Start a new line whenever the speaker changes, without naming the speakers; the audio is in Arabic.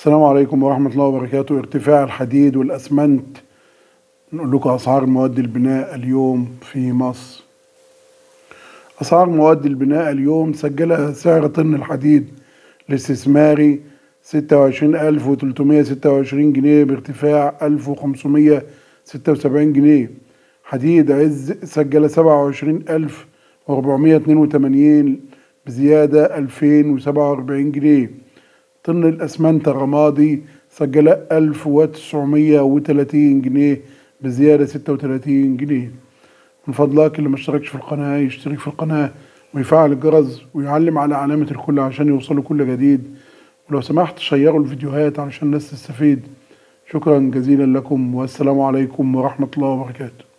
السلام عليكم ورحمة الله وبركاته. ارتفاع الحديد والأسمنت. نقول لكم أسعار مواد البناء اليوم في مصر. أسعار مواد البناء اليوم سجلها سعر طن الحديد الاستثماري ستة وعشرين ألف وتلتمية ستة وعشرين جنيه بارتفاع ألف وخمسمية ستة وسبعين جنيه. حديد عز سجل سبعة وعشرين ألف وأربعمية اتنين وتمانين بزيادة ألفين وسبعة وأربعين جنيه. طن الأسمنت الرمادي سجل ألف وتسعمية وتلاتين جنيه بزيادة ستة وتلاتين جنيه. من فضلك اللي ما اشتركش في القناة يشترك في القناة ويفعل الجرس ويعلم على علامة الكل عشان يوصله كل جديد. ولو سمحت شيروا الفيديوهات علشان الناس تستفيد. شكرا جزيلا لكم والسلام عليكم ورحمة الله وبركاته.